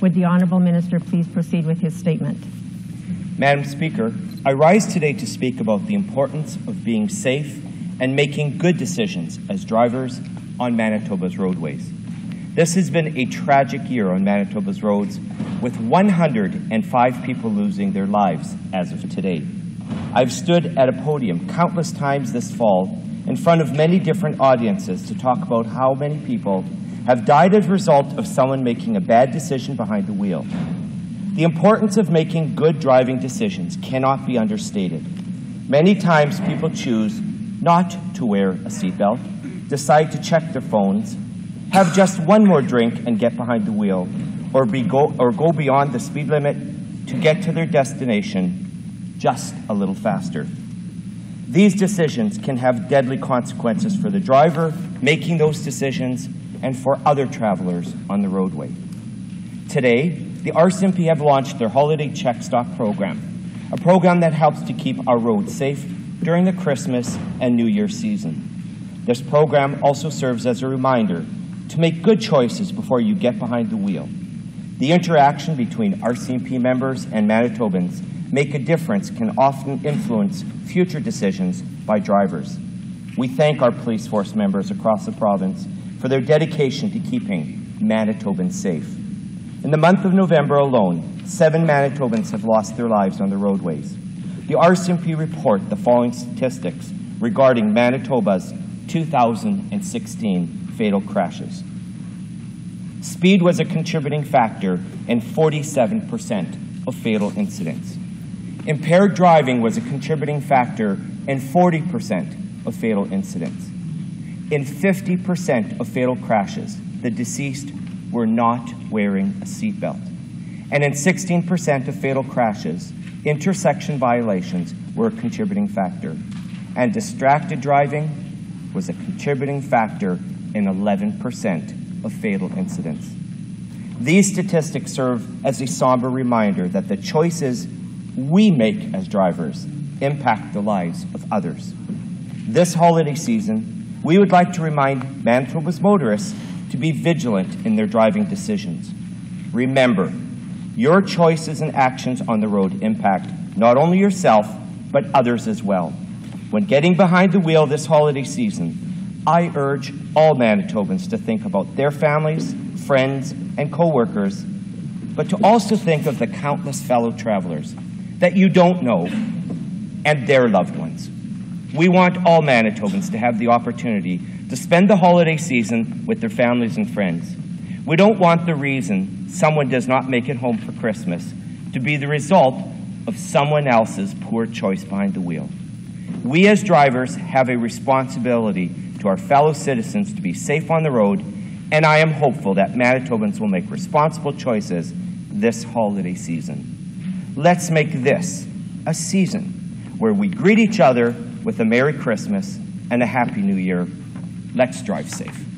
Would the Honourable Minister please proceed with his statement? Madam Speaker, I rise today to speak about the importance of being safe and making good decisions as drivers on Manitoba's roadways. This has been a tragic year on Manitoba's roads, with 105 people losing their lives as of today. I've stood at a podium countless times this fall in front of many different audiences to talk about how many people have died as a result of someone making a bad decision behind the wheel. The importance of making good driving decisions cannot be understated. Many times people choose not to wear a seatbelt, decide to check their phones, have just one more drink and get behind the wheel, or, go, or go beyond the speed limit to get to their destination just a little faster. These decisions can have deadly consequences for the driver making those decisions and for other travelers on the roadway. Today, the RCMP have launched their Holiday Check Stop program, a program that helps to keep our roads safe during the Christmas and New Year season. This program also serves as a reminder to make good choices before you get behind the wheel. The interaction between RCMP members and Manitobans make a difference can often influence future decisions by drivers. We thank our police force members across the province for their dedication to keeping Manitobans safe. In the month of November alone, seven Manitobans have lost their lives on the roadways. The RCMP report the following statistics regarding Manitoba's 2016 fatal crashes. Speed was a contributing factor in 47% of fatal incidents. Impaired driving was a contributing factor in 40% of fatal incidents. In 50% of fatal crashes, the deceased were not wearing a seatbelt. And in 16% of fatal crashes, intersection violations were a contributing factor. And distracted driving was a contributing factor in 11% of fatal incidents. These statistics serve as a somber reminder that the choices we make as drivers impact the lives of others. This holiday season, we would like to remind Manitoba's motorists to be vigilant in their driving decisions. Remember, your choices and actions on the road impact not only yourself, but others as well. When getting behind the wheel this holiday season, I urge all Manitobans to think about their families, friends, and co-workers, but to also think of the countless fellow travelers that you don't know and their loved ones. We want all Manitobans to have the opportunity to spend the holiday season with their families and friends. We don't want the reason someone does not make it home for Christmas to be the result of someone else's poor choice behind the wheel. We as drivers have a responsibility to our fellow citizens to be safe on the road, and I am hopeful that Manitobans will make responsible choices this holiday season. Let's make this a season where we greet each other with a Merry Christmas and a Happy New Year. Let's drive safe.